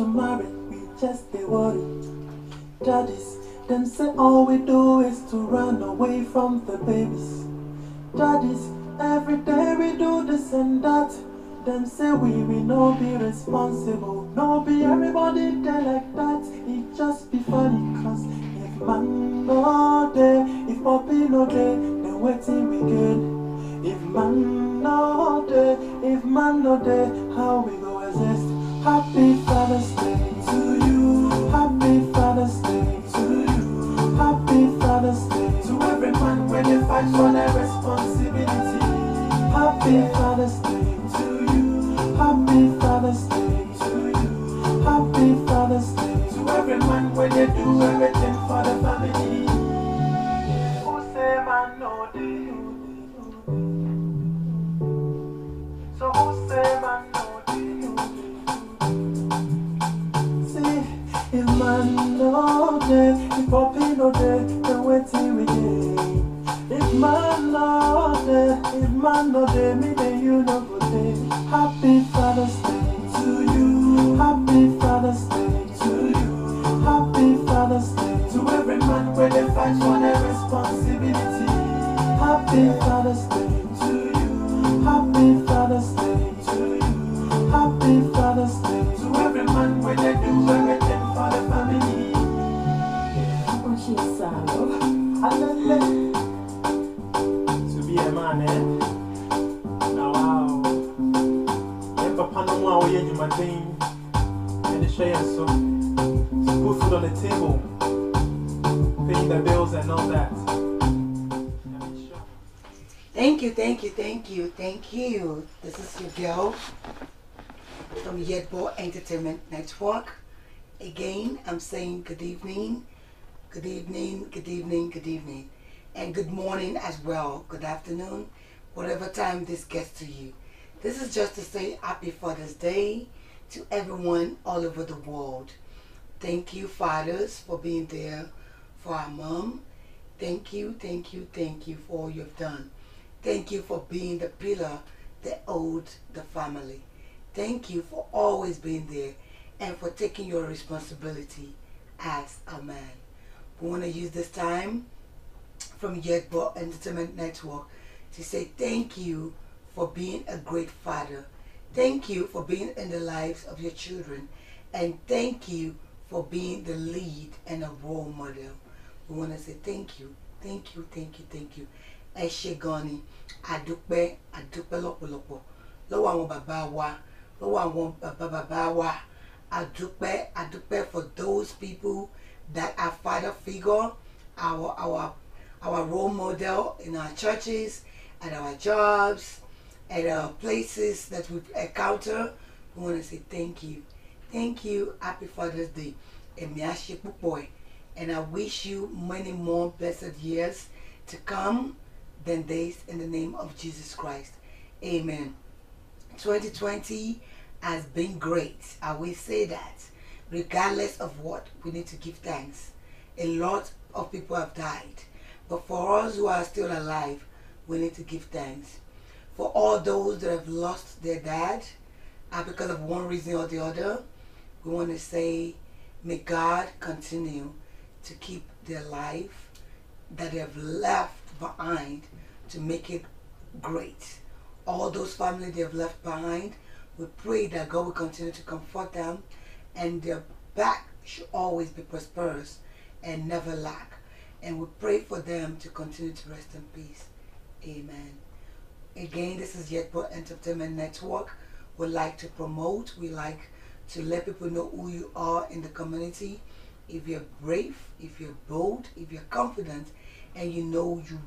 to marry, we just be worried. Daddies, them say all we do is to run away from the babies. Daddies, every day we do this and that. Them say we we no be responsible, no be everybody there like that. It just be funny cause if man no day, if puppy no day, then waiting we get. If man no day, if man no day, how we go exist? Happy Father's Day to you. Happy Father's Day to you. Happy Father's Day to every man when they fight for their every man when they do everything for the family. Happy Father's Day to every man where they do everything for the family. Alele. To be a man, eh? Now, wow. Yẹn papa no mu a wɔyɛ adwumaden ɛde hwɛ yɛn so. To put food on the table, paying the bills and all that. Thank you, thank you, thank you, thank you. This is your girl from YetBol Entertainment Network. Again, I'm saying good evening, good evening, good evening, good evening, and good morning as well. Good afternoon, whatever time this gets to you. This is just to say Happy Father's Day to everyone all over the world. Thank you, fathers, for being there for our mom. Thank you, thank you, thank you for all you've done. Thank you for being the pillar that owed the family. Thank you for always being there and for taking your responsibility as a man. We want to use this time from YetBol Entertainment Network to say thank you for being a great father. Thank you for being in the lives of your children. And thank you for being the lead and a role model. We want to say thank you, thank you, thank you, thank you. Ẹ ṣé gan àdúpẹ́, àdúpẹ́ lọ́pọ̀lọpọ̀ lọ́wọ́ àwọn bàbá wa, lọ́wọ́ àwọn bàbá for those people that are father figure, our our our role model in our churches, at our jobs, at our places that we encounter. We want to say thank you. Thank you. Happy Father's Day. And I wish you many more blessed years to come than days in the name of Jesus Christ. Amen. 2020 has been great. I will say that. Regardless of what, we need to give thanks. A lot of people have died. But for us who are still alive, we need to give thanks. For all those that have lost their dad, uh, because of one reason or the other, we want to say, may God continue to keep their life that they have left behind to make it great. All those families they have left behind, we pray that God will continue to comfort them and their back should always be prosperous and never lack. And we pray for them to continue to rest in peace. Amen. Again, this is yet YetBol Entertainment Network. We like to promote, we like to let people know who you are in the community. If you're brave, if you're bold, if you're confident, and you know you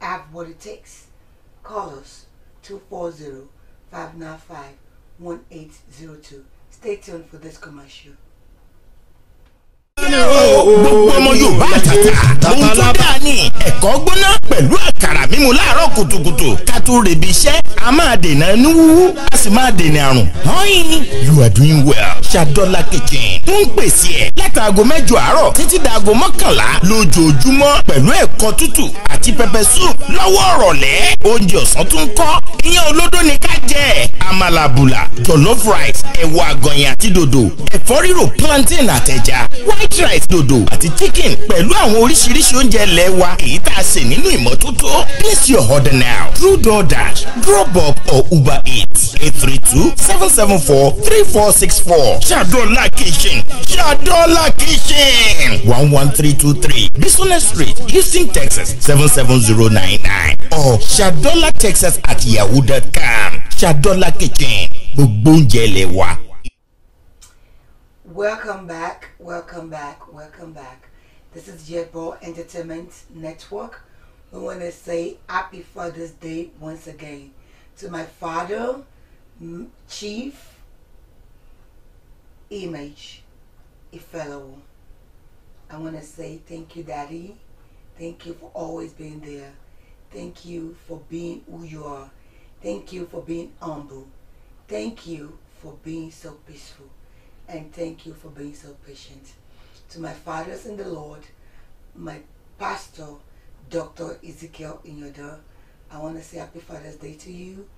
have what it takes, call us 240 595 1802. Stay tuned for this commercial. gbogbo ọmọ yorùbá àtàtà ohun tó dáa ní ẹ̀kọ́ gbóná pẹ̀lú àkàrà mímu láàárọ̀ kùtùkùtù ká tó rebi iṣẹ́ a máa dènà inú wúwú a sì máa dènà àrùn. họ́yìn you are doing well ṣàdọ́là kitchen tó ń pèsè ẹ̀ látàgò mẹ́jọ àárọ̀ títí dàgò mọ́kànlá lójoojúmọ́ pẹ̀lú ẹ̀kọ́ tútù àti pẹpẹ soup lọ́wọ́ ọ̀rọ̀lẹ́. Oúnjẹ ọ̀sán tún kọ́ ìyẹn olódó ni ká jẹ. Àmàlà jollof rice ẹ̀wà àgọ̀yìn àti dòdò ẹ̀fọ́ rírò plantain àtẹja white rice dòdò àti chicken pẹ̀lú àwọn oríṣiríṣi oúnjẹ ilẹ̀ wa. Èyí tá a sè nínú ìmọ́tótó. Place your order now. Through DoorDash up or Uber Eats. Eight three two seven seven four three four six four. Ṣàdọ́là kitchen Ṣàdọ́là kitchen. One one three two three Business Street Houston Texas seven seven zero nine nine or Ṣàdọ́là Texas at yahoo.com Ṣàdọ́là kitchen gbogbo. Welcome back, welcome back, welcome back. This is YetBol Entertainment Network. We want to say Happy Father's Day once again to my father, Chief Image Ifelo. I want to say thank you, Daddy. Thank you for always being there. Thank you for being who you are. Thank you for being humble. Thank you for being so peaceful. And thank you for being so patient. To my fathers in the Lord, my pastor, Dr. Ezekiel Inyoda, I want to say Happy Father's Day to you.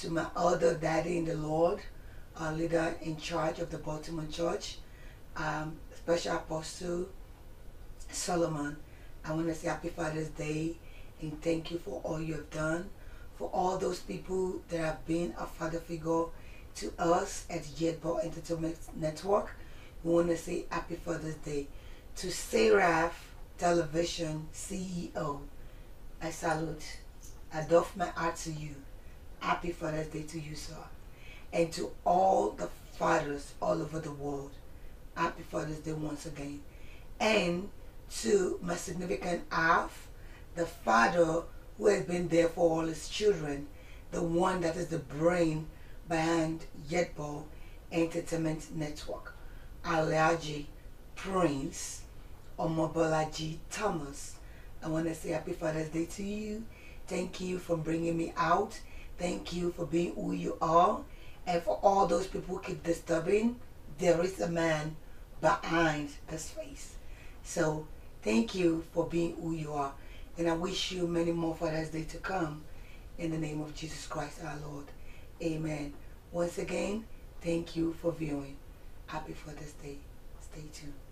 To my other daddy in the Lord, our leader in charge of the Baltimore Church, um, Special Apostle Solomon, I want to say Happy Father's Day and thank you for all you have done. For all those people that have been a father figure to us at YetBol Entertainment Network, we want to say Happy Father's Day. To Seraph Television CEO, I salute. I doff my heart to you. Happy Father's Day to you, sir. And to all the fathers all over the world, Happy Father's Day once again. And to my significant half, the father who has been there for all his children, the one that is the brain behind YetBol Entertainment Network, Alhaji Prince Omobolaji Thomas. I want to say Happy Father's Day to you. Thank you for bringing me out. Thank you for being who you are. And for all those people who keep disturbing, there is a man behind this face. So thank you for being who you are. And I wish you many more Father's Day to come. In the name of Jesus Christ our Lord. Amen. Once again, thank you for viewing. Happy Father's Day. Stay tuned.